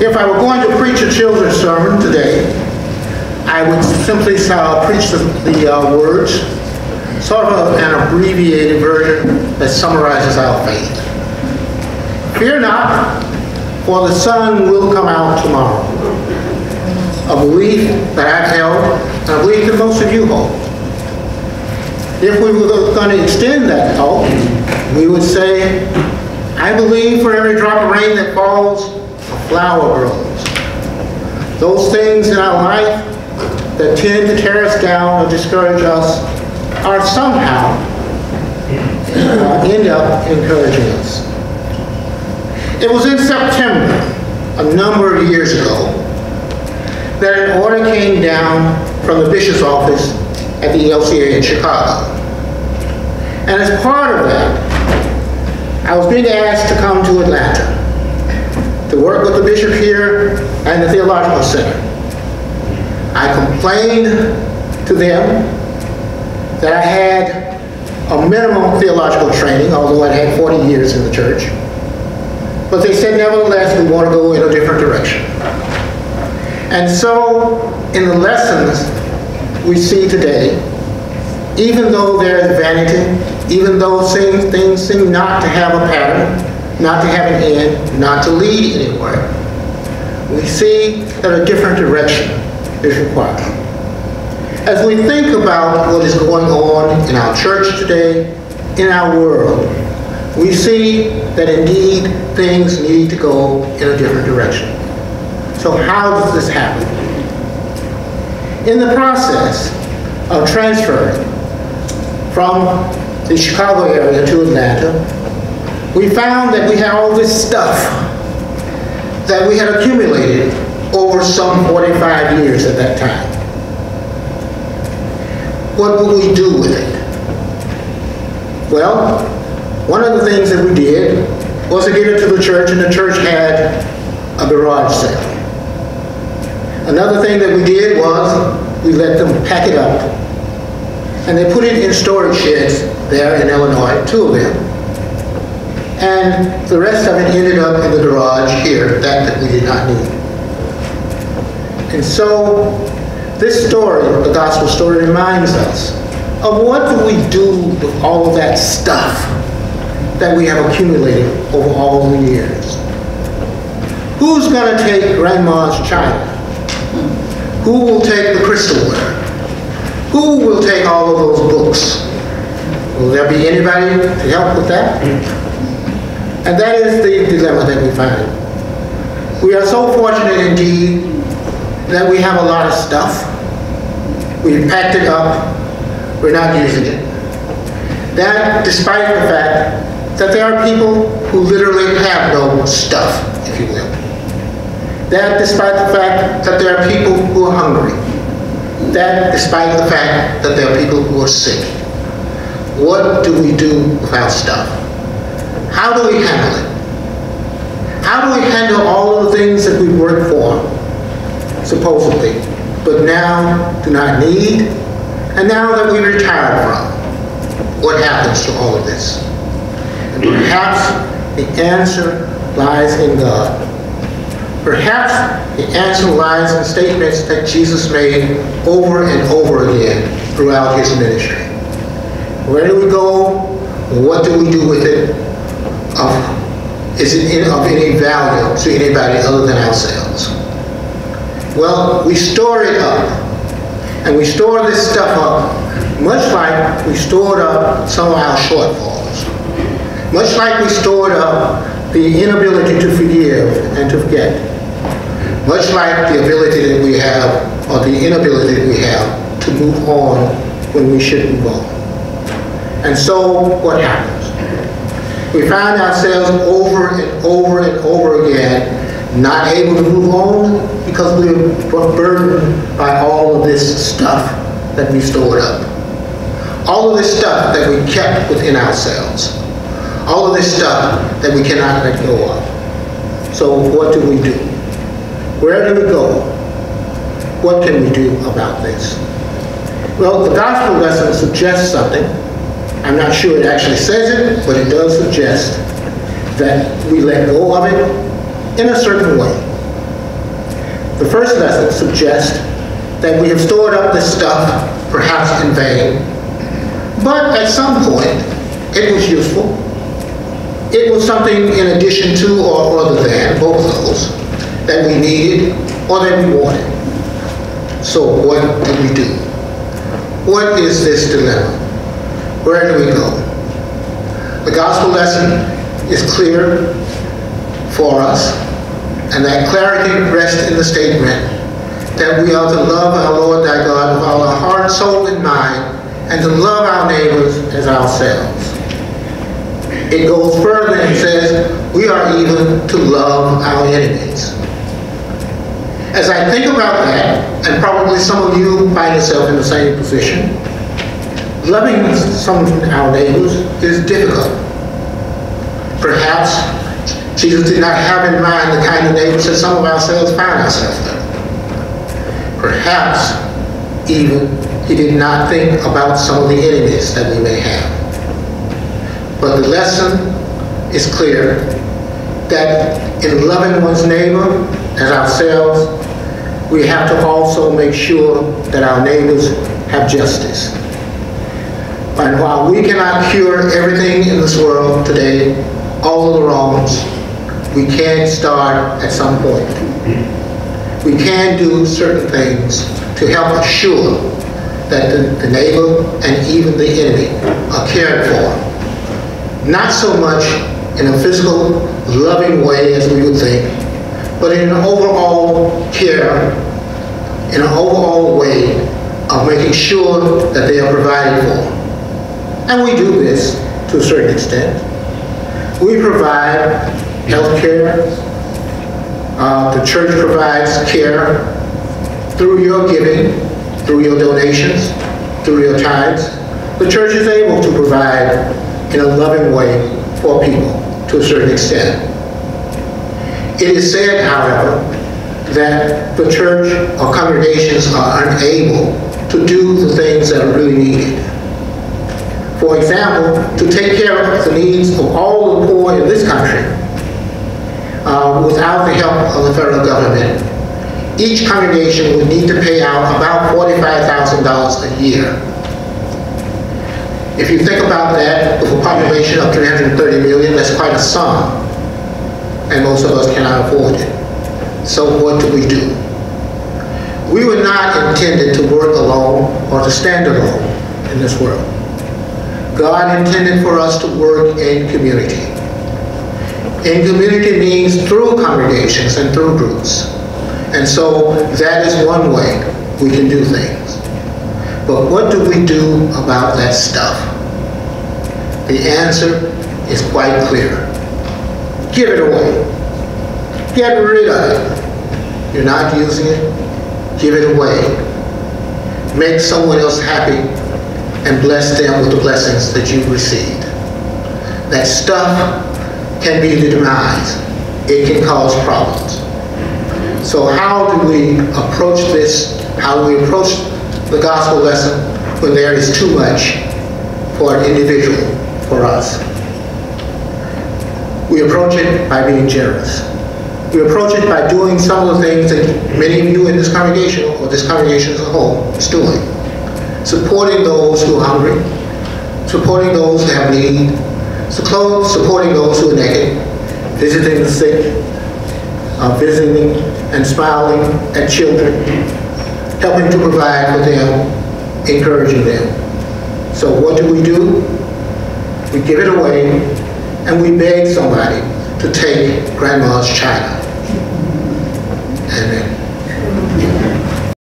If I were going to preach a children's sermon today, I would simply uh, preach the, the uh, words, sort of an abbreviated version that summarizes our faith. Fear not, for the sun will come out tomorrow. A belief that I've held, and a belief that most of you hold. If we were going to extend that thought, we would say, I believe for every drop of rain that falls, flower grows. Those things in our life that tend to tear us down or discourage us are somehow uh, end up encouraging us. It was in September, a number of years ago, that an order came down from the bishop's office at the ELCA in Chicago. And as part of that, I was being asked to come to Atlanta to work with the bishop here and the Theological Center. I complained to them that I had a minimum theological training, although I had 40 years in the church. But they said, nevertheless, we want to go in a different direction. And so, in the lessons we see today, even though there is vanity, even though things seem not to have a pattern, not to have an end, not to lead anywhere, we see that a different direction is required. As we think about what is going on in our church today, in our world, we see that indeed things need to go in a different direction. So how does this happen? In the process of transferring from the Chicago area to Atlanta, we found that we had all this stuff that we had accumulated over some 45 years at that time. What would we do with it? Well, one of the things that we did was to give it to the church, and the church had a garage sale. Another thing that we did was we let them pack it up, and they put it in storage sheds there in Illinois, two of them. And the rest of it ended up in the garage here, that that we did not need. And so this story, the gospel story, reminds us of what do we do with all of that stuff that we have accumulated over all the years. Who's going to take grandma's china? Who will take the crystalware? Who will take all of those books? Will there be anybody to help with that? And that is the dilemma that we find. We are so fortunate indeed that we have a lot of stuff. We've packed it up. We're not using it. That despite the fact that there are people who literally have no stuff, if you will. That despite the fact that there are people who are hungry. That despite the fact that there are people who are sick. What do we do with our stuff? How do we handle it? How do we handle all of the things that we worked for, supposedly, but now do not need, and now that we retired from? What happens to all of this? And perhaps the answer lies in God. Perhaps the answer lies in statements that Jesus made over and over again throughout his ministry. Where do we go? What do we do with it? Of, is it of any value to anybody other than ourselves? Well, we store it up. And we store this stuff up much like we stored up some of our shortfalls. Much like we stored up the inability to forgive and to forget. Much like the ability that we have, or the inability that we have, to move on when we should move on. And so, what happens? We find ourselves over and over and over again not able to move on because we're burdened by all of this stuff that we stored up. All of this stuff that we kept within ourselves. All of this stuff that we cannot let go of. So what do we do? Where do we go? What can we do about this? Well, the gospel lesson suggests something. I'm not sure it actually says it, but it does suggest that we let go of it in a certain way. The first lesson suggests that we have stored up this stuff, perhaps in vain, but at some point, it was useful. It was something in addition to or other than, both of those, that we needed or that we wanted. So what do we do? What is this dilemma? Where do we go? The gospel lesson is clear for us, and that clarity rests in the statement that we are to love our Lord thy God with all our heart, soul, and mind, and to love our neighbors as ourselves. It goes further and says we are even to love our enemies. As I think about that, and probably some of you find yourself in the same position, loving some of our neighbors is difficult. Perhaps Jesus did not have in mind the kind of neighbors that some of ourselves find ourselves in. Perhaps even he did not think about some of the enemies that we may have. But the lesson is clear that in loving one's neighbor as ourselves, we have to also make sure that our neighbors have justice. And while we cannot cure everything in this world today, all of the wrongs, we can start at some point. We can do certain things to help assure that the, the neighbor and even the enemy are cared for. Not so much in a physical, loving way as we would think, but in an overall care, in an overall way of making sure that they are provided for. And we do this to a certain extent. We provide health care. Uh, the church provides care through your giving, through your donations, through your tithes. The church is able to provide in a loving way for people to a certain extent. It is said, however, that the church or congregations are unable to do the things that are really needed. For example, to take care of the needs of all the poor in this country uh, without the help of the federal government, each congregation would need to pay out about $45,000 a year. If you think about that, with a population of 330 million, that's quite a sum and most of us cannot afford it. So what do we do? We were not intended to work alone or to stand alone in this world. God intended for us to work in community. In community means through congregations and through groups. And so that is one way we can do things. But what do we do about that stuff? The answer is quite clear. Give it away. Get rid of it. You're not using it, give it away. Make someone else happy and bless them with the blessings that you've received. That stuff can be the demise. It can cause problems. So how do we approach this? How do we approach the gospel lesson when there is too much for an individual, for us? We approach it by being generous. We approach it by doing some of the things that many of you in this congregation, or this congregation as a whole, is doing. Supporting those who are hungry, supporting those who have need, supporting those who are naked, visiting the sick, uh, visiting and smiling at children, helping to provide for them, encouraging them. So what do we do? We give it away and we beg somebody to take grandma's china.